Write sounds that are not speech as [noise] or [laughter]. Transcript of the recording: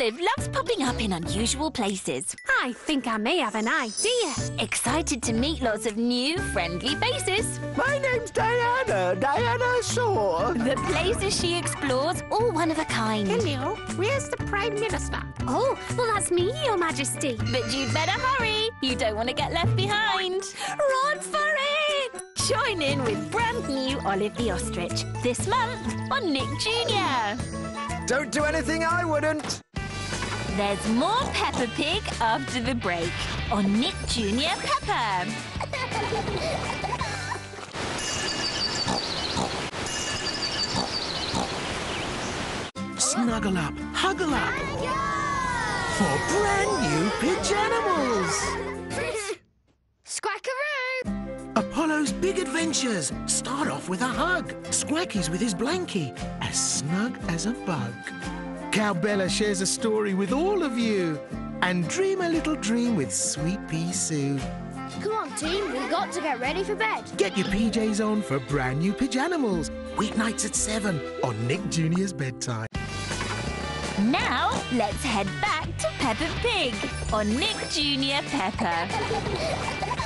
Olive loves popping up in unusual places. I think I may have an idea. Excited to meet lots of new, friendly faces. My name's Diana, Diana Shaw. The places she explores, all one of a kind. Hello, where's the Prime Minister? Oh, well, that's me, Your Majesty. But you'd better hurry. You don't want to get left behind. Run for it! Join in with brand new Olive the Ostrich this month on Nick Jr. Don't do anything I wouldn't. There's more Peppa Pig after the break on Nick Jr. Peppa. Snuggle up, huggle up. For brand new Pajanimals. Squackaroo! Apollo's big adventures start off with a hug. Squacky's with his blankie, as snug as a bug. Cowbella shares a story with all of you. And dream a little dream with Sweet Pea Sue. Come on, team, we've got to get ready for bed. Get your PJs on for brand new Pajanimals. Weeknights at 7 on Nick Jr.'s bedtime. Now, let's head back to Peppa Pig on Nick Jr. Peppa. [laughs]